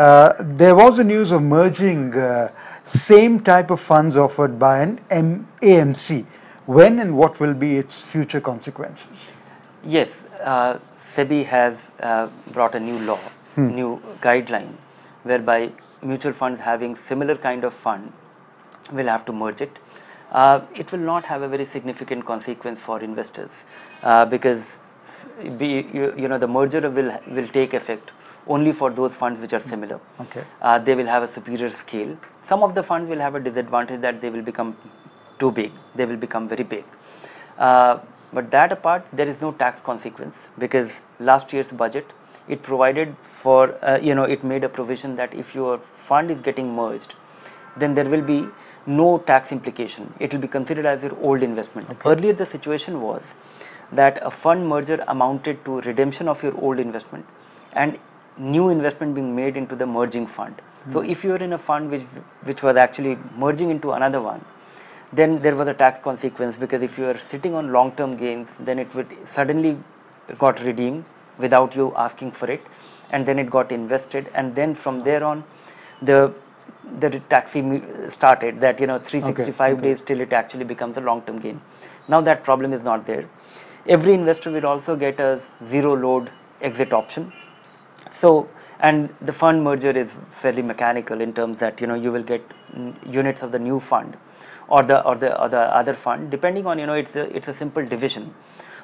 Uh, there was a news of merging uh, same type of funds offered by an M- AMC. When and what will be its future consequences? Yes, uh, SEBI has uh, brought a new law, Hmm. new guideline, whereby mutual funds having similar kind of fund will have to merge it. Uh, it will not have a very significant consequence for investors uh, because be, you, you know the merger will will take effect only for those funds which are similar. Okay. Uh, they will have a superior scale. Some of the funds will have a disadvantage that they will become too big. They will become very big. Uh, but that apart, there is no tax consequence because last year's budget it provided for uh, you know it made a provision that if your fund is getting merged, then there will be no tax implication. It will be considered as your old investment. Okay. Earlier, the situation was that a fund merger amounted to redemption of your old investment and new investment being made into the merging fund. So hmm. if you are in a fund which which was actually merging into another one, then there was a tax consequence because if you are sitting on long term gains, then it would suddenly got redeemed without you asking for it, and then it got invested, and then from hmm. there on, the the taxi started that you know 365 okay. days till it actually becomes a long term gain. Now that problem is not there. Every investor will also get a zero load exit option so and the fund merger is fairly mechanical in terms that you know you will get units of the new fund or the or the or the other fund depending on you know it's a it's a simple division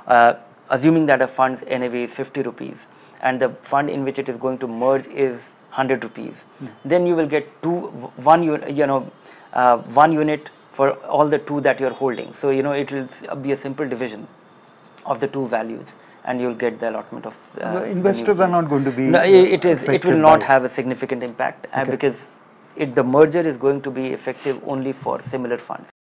uh, assuming that a fund's NAV is 50 rupees and the fund in which it is going to merge is 100 rupees. Then you will get two one u- you know uh, one unit for all the two that you're holding. So you know it will be a simple division of the two values and you'll get the allotment of uh, investors are not going to be no, it is it will not have a significant impact uh, Okay. because it the merger is going to be effective only for similar funds